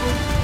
out.